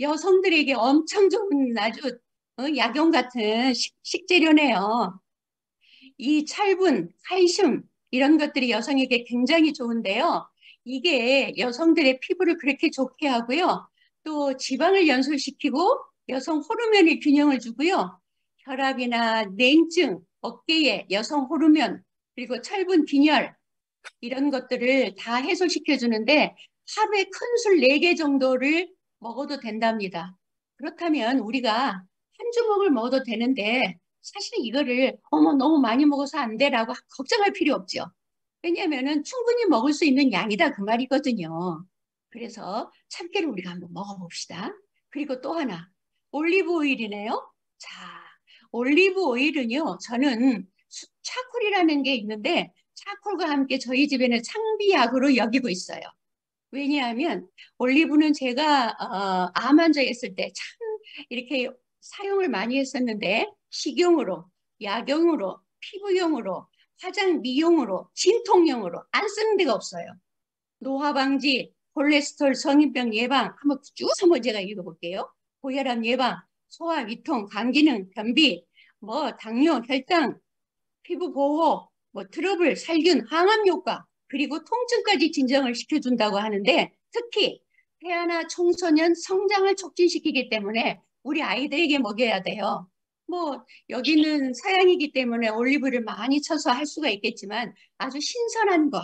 여성들에게 엄청 좋은 아주 어, 약용 같은 식, 식재료네요. 이 찰분, 칼슘 이런 것들이 여성에게 굉장히 좋은데요. 이게 여성들의 피부를 그렇게 좋게 하고요. 또 지방을 연소시키고 여성 호르몬의 균형을 주고요. 혈압이나 냉증, 어깨에 여성 호르몬, 그리고 철분 균열 이런 것들을 다 해소시켜 주는데 하루에 큰술 4개 정도를 먹어도 된답니다. 그렇다면 우리가 한 주먹을 먹어도 되는데 사실 이거를 어머 너무 많이 먹어서 안 돼라고 걱정할 필요 없죠. 왜냐하면 충분히 먹을 수 있는 양이다 그 말이거든요. 그래서 참깨를 우리가 한번 먹어봅시다. 그리고 또 하나 올리브 오일이네요. 자, 올리브 오일은요. 저는 차콜이라는 게 있는데 차콜과 함께 저희 집에는 창비약으로 여기고 있어요. 왜냐하면 올리브는 제가 어, 암 환자였을 때 참 이렇게 사용을 많이 했었는데 식용으로, 약용으로, 피부용으로, 화장 미용으로, 진통용으로 안 쓰는 데가 없어요. 노화 방지, 콜레스테롤 성인병 예방 한번 쭉 한번 제가 읽어볼게요. 고혈압 예방, 소화 위통, 감기능, 변비, 뭐 당뇨, 혈당, 피부 보호, 뭐 트러블, 살균, 항암 효과, 그리고 통증까지 진정을 시켜준다고 하는데 특히 태아나 청소년 성장을 촉진시키기 때문에 우리 아이들에게 먹여야 돼요. 뭐 여기는 서양이기 때문에 올리브를 많이 쳐서 할 수가 있겠지만 아주 신선한 것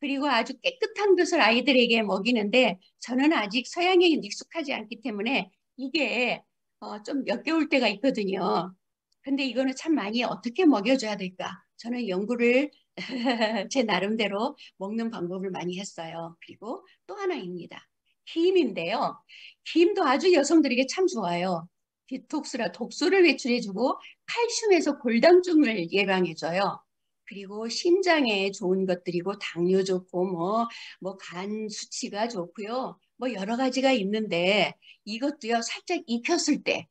그리고 아주 깨끗한 것을 아이들에게 먹이는데 저는 아직 서양에 익숙하지 않기 때문에 이게 어, 좀 역겨울 때가 있거든요. 근데 이거는 참 많이 어떻게 먹여줘야 될까? 저는 연구를 제 나름대로 먹는 방법을 많이 했어요. 그리고 또 하나입니다. 김인데요. 김도 아주 여성들에게 참 좋아요. 디톡스라 독소를 배출해주고 칼슘에서 골다증을 예방해줘요. 그리고 심장에 좋은 것들이고 당뇨 좋고 뭐 뭐 간 수치가 좋고요. 뭐 여러 가지가 있는데 이것도요 살짝 익혔을 때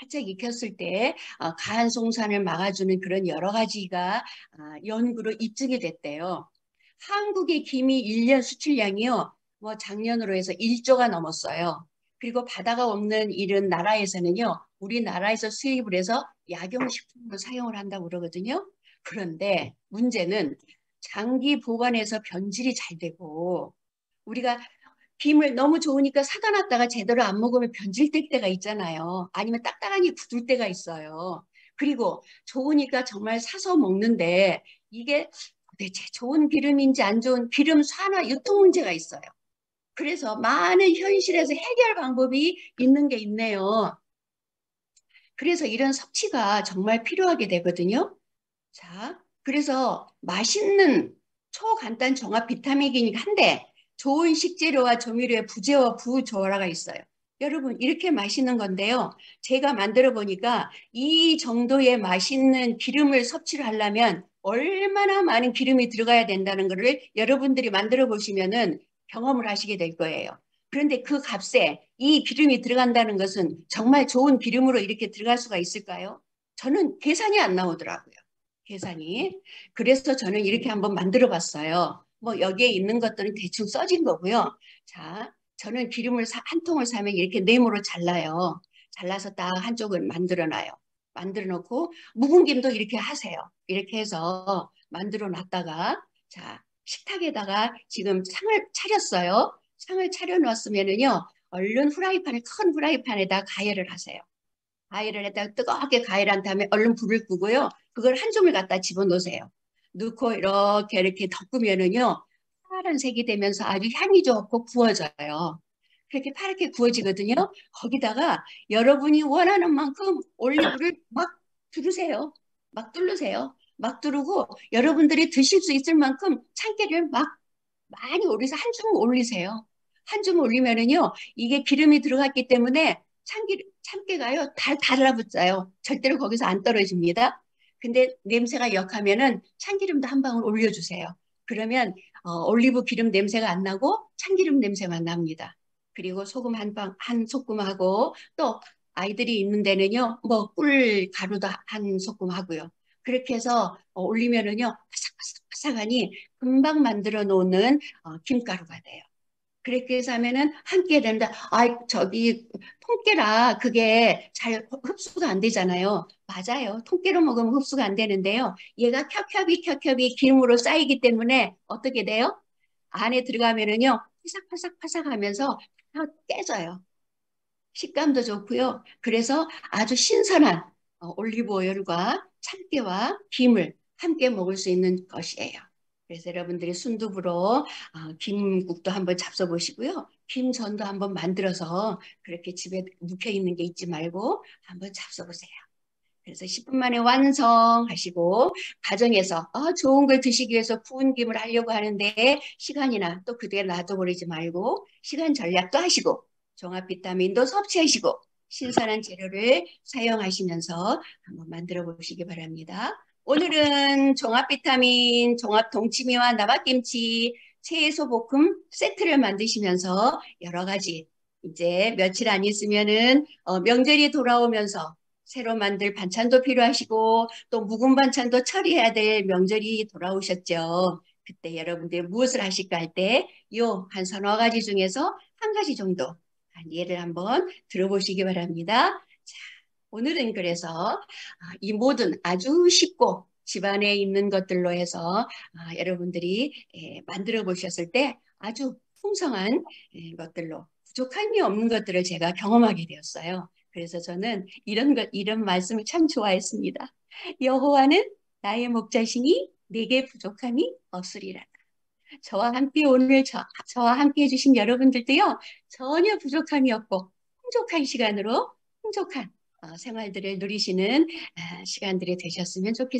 살짝 익혔을 때 어, 가한송산을 막아주는 그런 여러 가지가 어, 연구로 입증이 됐대요. 한국의 김이 1년 수출량이요. 뭐 작년으로 해서 1조가 넘었어요. 그리고 바다가 없는 이런 나라에서는요. 우리나라에서 수입을 해서 약용식품으로 사용을 한다고 그러거든요. 그런데 문제는 장기 보관해서 변질이 잘 되고 우리가 김을 너무 좋으니까 사다 놨다가 제대로 안 먹으면 변질될 때가 있잖아요. 아니면 딱딱하게 굳을 때가 있어요. 그리고 좋으니까 정말 사서 먹는데 이게 대체 좋은 기름인지 안 좋은 기름 산화 유통 문제가 있어요. 그래서 많은 현실에서 해결 방법이 있는 게 있네요. 그래서 이런 섭취가 정말 필요하게 되거든요. 자, 그래서 맛있는 초간단 종합 비타민이긴 한데 좋은 식재료와 조미료의 부재와 부조화가 있어요. 여러분 이렇게 맛있는 건데요. 제가 만들어 보니까 이 정도의 맛있는 기름을 섭취를 하려면 얼마나 많은 기름이 들어가야 된다는 것을 여러분들이 만들어 보시면은 경험을 하시게 될 거예요. 그런데 그 값에 이 기름이 들어간다는 것은 정말 좋은 기름으로 이렇게 들어갈 수가 있을까요? 저는 계산이 안 나오더라고요. 계산이. 그래서 저는 이렇게 한번 만들어 봤어요. 뭐 여기에 있는 것들은 대충 써진 거고요. 자, 저는 기름을 사, 한 통을 사면 이렇게 네모로 잘라요. 잘라서 딱 한쪽을 만들어 놔요. 만들어 놓고 묵은 김도 이렇게 하세요. 이렇게 해서 만들어 놨다가 자 식탁에다가 지금 상을 차렸어요. 상을 차려 놓았으면은요. 얼른 후라이팬을 큰 후라이팬에다 가열을 하세요. 가열을 했다가 뜨겁게 가열한 다음에 얼른 불을 끄고요. 그걸 한 줌을 갖다 집어넣으세요. 넣고 이렇게 이렇게 덮으면은요 파란색이 되면서 아주 향이 좋고 구워져요. 그렇게 파랗게 구워지거든요. 거기다가 여러분이 원하는 만큼 올리브를 막 두르세요. 막 뚫으세요. 막 두르고 여러분들이 드실 수 있을 만큼 참깨를 막 많이 올리서 한 줌 올리세요. 한 줌 올리면은요 이게 기름이 들어갔기 때문에 참기, 참깨가요 달 달라붙어요. 절대로 거기서 안 떨어집니다. 근데 냄새가 역하면은 참기름도 한 방울 올려주세요. 그러면 어, 올리브 기름 냄새가 안 나고 참기름 냄새만 납니다. 그리고 소금 한 방, 한 소금하고 또 아이들이 있는 데는요, 뭐 꿀 가루도 한 소금 하고요. 그렇게 해서 어, 올리면은요, 바삭바삭바삭하니 금방 만들어 놓는 어, 김가루가 돼요. 그렇게 해서 하면은 한 끼에 된다. 아, 저기 통깨라 그게 잘 흡수가 안 되잖아요. 맞아요. 통깨로 먹으면 흡수가 안 되는데요. 얘가 켜켜이 켜켜이 기름으로 쌓이기 때문에 어떻게 돼요? 안에 들어가면은요. 파삭파삭파삭 하면서 깨져요. 식감도 좋고요. 그래서 아주 신선한 어, 올리브 오일과 참깨와 김을 함께 먹을 수 있는 것이에요. 그래서 여러분들이 순두부로 어, 김국도 한번 잡숴 보시고요. 김전도 한번 만들어서 그렇게 집에 묵혀 있는 게 있지 말고 한번 잡숴 보세요. 그래서 10분 만에 완성하시고 가정에서 어, 좋은 걸 드시기 위해서 구운 김을 하려고 하는데 시간이나 또 그대로 놔둬버리지 말고 시간 전략도 하시고 종합 비타민도 섭취하시고 신선한 재료를 사용하시면서 한번 만들어 보시기 바랍니다. 오늘은 종합 비타민, 종합 동치미와 나박김치, 채소 볶음 세트를 만드시면서 여러 가지 이제 며칠 안 있으면은 어, 명절이 돌아오면서 새로 만들 반찬도 필요하시고 또 묵은 반찬도 처리해야 될 명절이 돌아오셨죠. 그때 여러분들 무엇을 하실까 할 때 요 한 서너 가지 중에서 한 가지 정도 예를 한번 들어보시기 바랍니다. 자, 오늘은 그래서 아, 이 모든 아주 쉽고 집안에 있는 것들로 해서 아, 여러분들이 예, 만들어 보셨을 때 아주 풍성한 예, 것들로 부족함이 없는 것들을 제가 경험하게 되었어요. 그래서 저는 이런 것, 이런 말씀을 참 좋아했습니다. 여호와는 나의 목자시니 내게 부족함이 없으리라. 저와 함께 오늘 저, 저와 함께 해주신 여러분들도요, 전혀 부족함이 없고, 풍족한 시간으로 풍족한 어, 생활들을 누리시는 아, 시간들이 되셨으면 좋겠습니다.